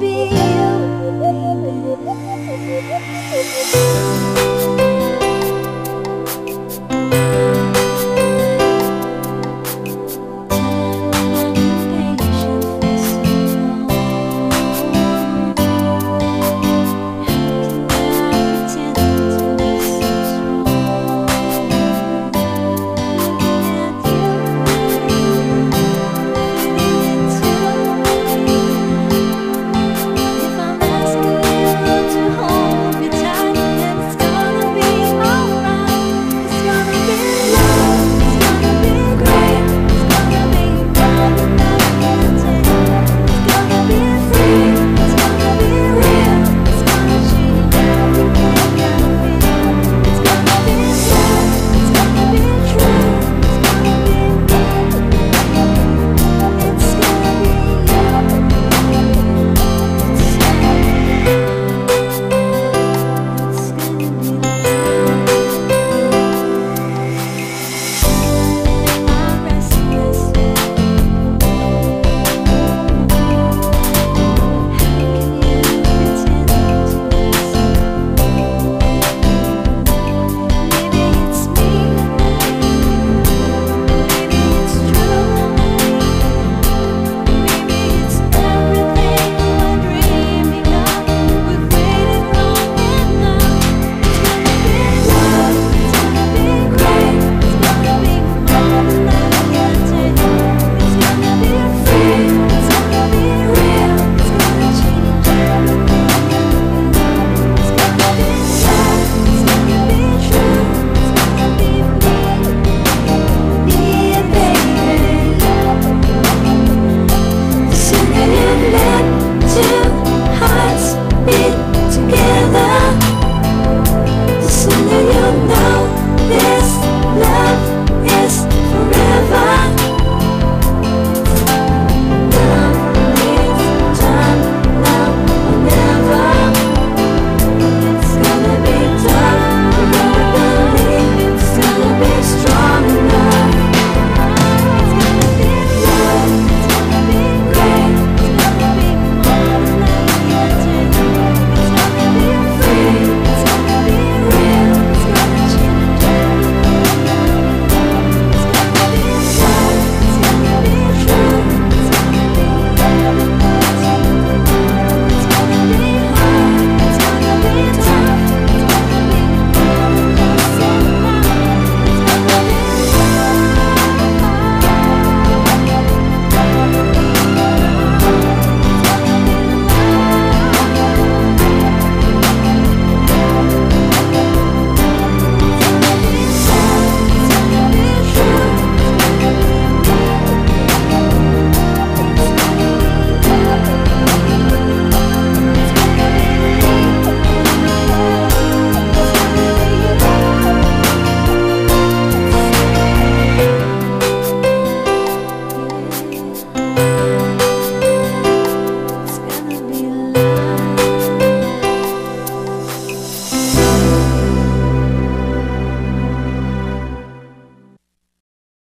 Be you.